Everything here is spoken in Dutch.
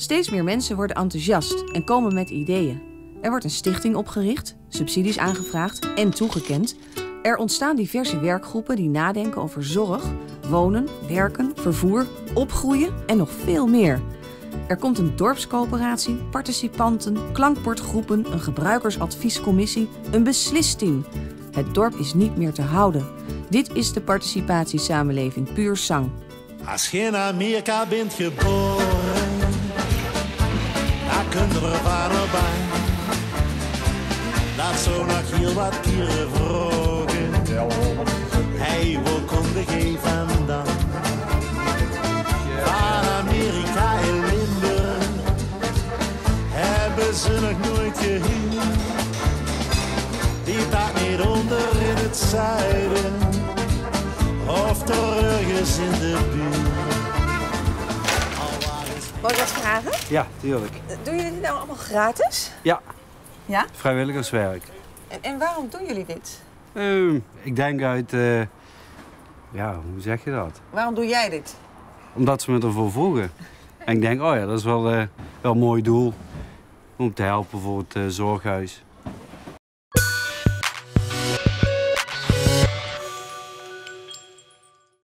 Steeds meer mensen worden enthousiast en komen met ideeën. Er wordt een stichting opgericht, subsidies aangevraagd en toegekend. Er ontstaan diverse werkgroepen die nadenken over zorg, wonen, werken, vervoer, opgroeien en nog veel meer. Er komt een dorpscoöperatie, participanten, klankbordgroepen, een gebruikersadviescommissie, een beslisteam. Het dorp is niet meer te houden. Dit is de participatiesamenleving puur zang. Als je in Amerika bent geboren, dan van bij. Dat zo nog heel wat keren vroegen. Hey, waar komt de G vandaan? Van Amerika en Limburg hebben ze nog nooit gehuurd. Die staat niet onder in het zuiden of toch ergens in de buurt. Mag ik wat vragen? Ja, tuurlijk. Doen jullie dit nou allemaal gratis? Ja, Ja? vrijwilligerswerk. En, en waarom doen jullie dit? Ehm, ik denk uit... eh, ja, hoe zeg je dat? Waarom doe jij dit? Omdat ze me ervoor vroegen. En ik denk, oh ja, dat is wel, eh, wel een mooi doel. Om te helpen voor het eh, zorghuis.